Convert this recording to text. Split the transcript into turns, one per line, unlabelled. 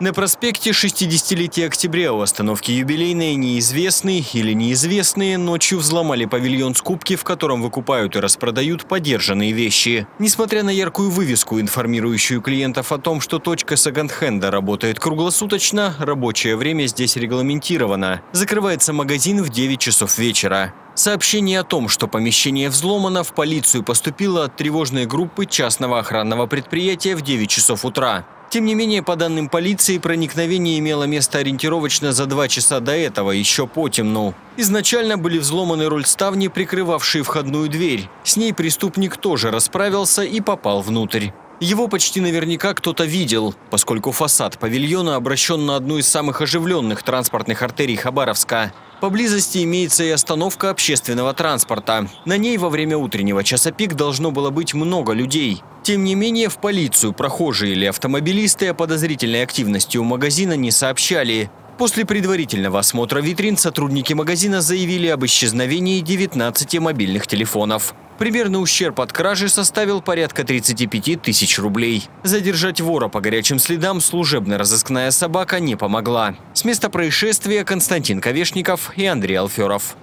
На проспекте 60-летия октября у остановки юбилейной неизвестные или неизвестные ночью взломали павильон скупки, в котором выкупают и распродают подержанные вещи. Несмотря на яркую вывеску, информирующую клиентов о том, что точка секонд-хенда работает круглосуточно, рабочее время здесь регламентировано. Закрывается магазин в 9 часов вечера. Сообщение о том, что помещение взломано, в полицию поступило от тревожной группы частного охранного предприятия в 9 часов утра. Тем не менее, по данным полиции, проникновение имело место ориентировочно за два часа до этого, еще по темну. Изначально были взломаны рольставни, прикрывавшие входную дверь. С ней преступник тоже расправился и попал внутрь. Его почти наверняка кто-то видел, поскольку фасад павильона обращен на одну из самых оживленных транспортных артерий Хабаровска. Поблизости имеется и остановка общественного транспорта. На ней во время утреннего часа пик должно было быть много людей. Тем не менее, в полицию прохожие или автомобилисты о подозрительной активности у магазина не сообщали. После предварительного осмотра витрин сотрудники магазина заявили об исчезновении 19 мобильных телефонов. Примерный ущерб от кражи составил порядка 35 тысяч рублей. Задержать вора по горячим следам служебно-розыскная собака не помогла. С места происшествия Константин Ковешников и Андрей Алферов.